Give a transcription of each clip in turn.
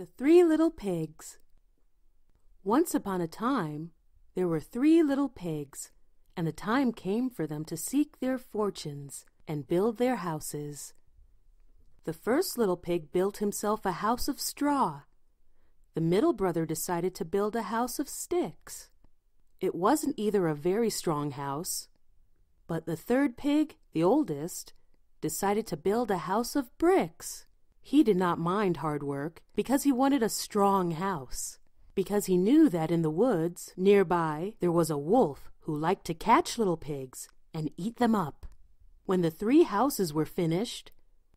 The Three Little Pigs Once upon a time there were three little pigs, and the time came for them to seek their fortunes and build their houses. The first little pig built himself a house of straw. The middle brother decided to build a house of sticks. It wasn't either a very strong house, but the third pig, the oldest, decided to build a house of bricks. He did not mind hard work because he wanted a strong house, because he knew that in the woods nearby there was a wolf who liked to catch little pigs and eat them up. When the three houses were finished,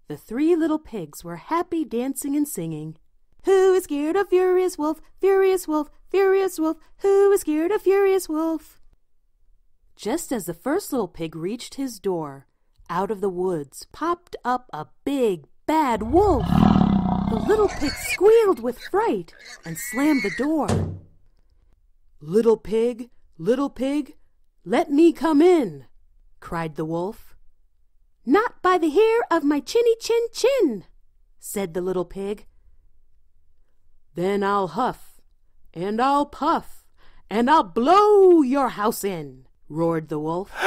the three little pigs were happy dancing and singing. Who is scared of Furious Wolf? Furious Wolf, Furious Wolf, who is scared of Furious Wolf? Just as the first little pig reached his door, out of the woods popped up a big, bad wolf. The little pig squealed with fright and slammed the door. Little pig, little pig, let me come in, cried the wolf. Not by the hair of my chinny chin chin, said the little pig. Then I'll huff, and I'll puff, and I'll blow your house in, roared the wolf.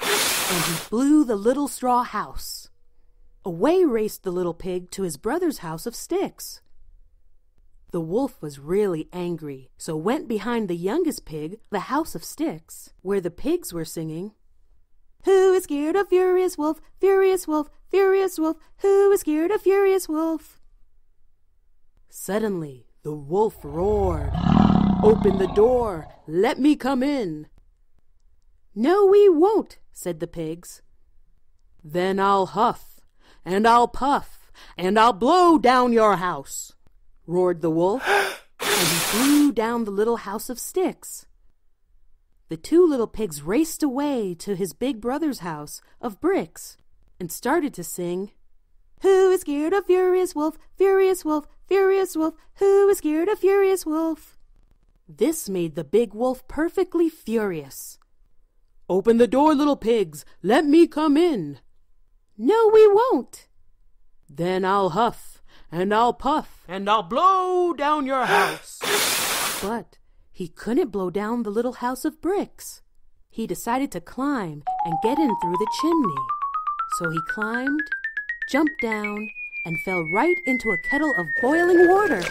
and he blew the little straw house. Away raced the little pig to his brother's house of sticks. The wolf was really angry, so went behind the youngest pig, the house of sticks, where the pigs were singing. Who is scared of Furious Wolf? Furious Wolf, Furious Wolf, who is scared of Furious Wolf? Suddenly, the wolf roared. Open the door! Let me come in! No, we won't, said the pigs. Then I'll huff and I'll puff, and I'll blow down your house, roared the wolf, and he blew down the little house of sticks. The two little pigs raced away to his big brother's house of bricks and started to sing, Who is scared of Furious Wolf, Furious Wolf, Furious Wolf, who is scared of Furious Wolf? This made the big wolf perfectly furious. Open the door, little pigs, let me come in, no, we won't. Then I'll huff, and I'll puff, and I'll blow down your house. but he couldn't blow down the little house of bricks. He decided to climb and get in through the chimney. So he climbed, jumped down, and fell right into a kettle of boiling water.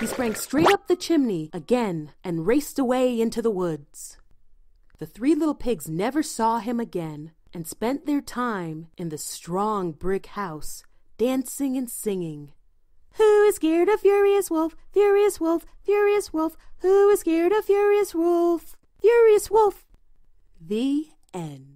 He sprang straight up the chimney again and raced away into the woods. The three little pigs never saw him again, and spent their time in the strong brick house, dancing and singing. Who is scared of Furious Wolf? Furious Wolf, Furious Wolf, who is scared of Furious Wolf? Furious Wolf. The end.